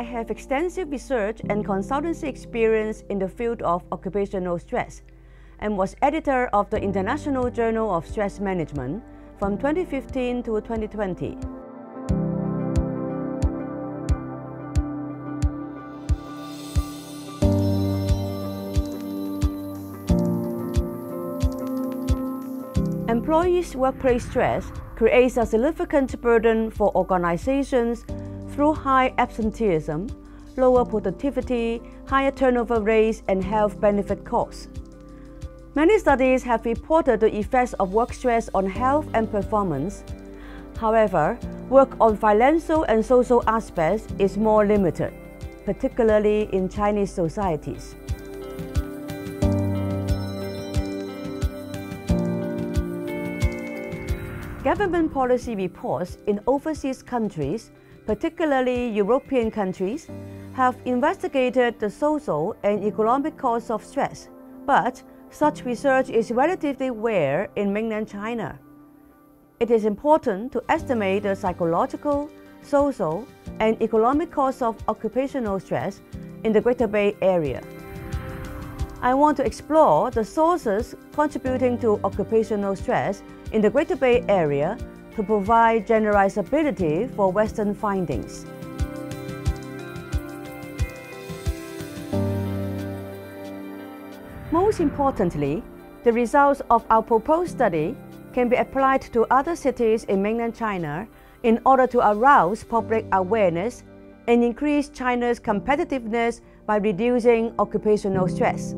I have extensive research and consultancy experience in the field of occupational stress and was editor of the International Journal of Stress Management from 2015 to 2020. Employees' workplace stress creates a significant burden for organizations through high absenteeism, lower productivity, higher turnover rates, and health benefit costs. Many studies have reported the effects of work stress on health and performance. However, work on financial and social aspects is more limited, particularly in Chinese societies. Government policy reports in overseas countries, particularly European countries, have investigated the social and economic cause of stress, but such research is relatively rare in mainland China. It is important to estimate the psychological, social, and economic cause of occupational stress in the Greater Bay Area. I want to explore the sources contributing to occupational stress in the Greater Bay Area to provide generalizability for Western findings. Most importantly, the results of our proposed study can be applied to other cities in mainland China in order to arouse public awareness and increase China's competitiveness by reducing occupational stress.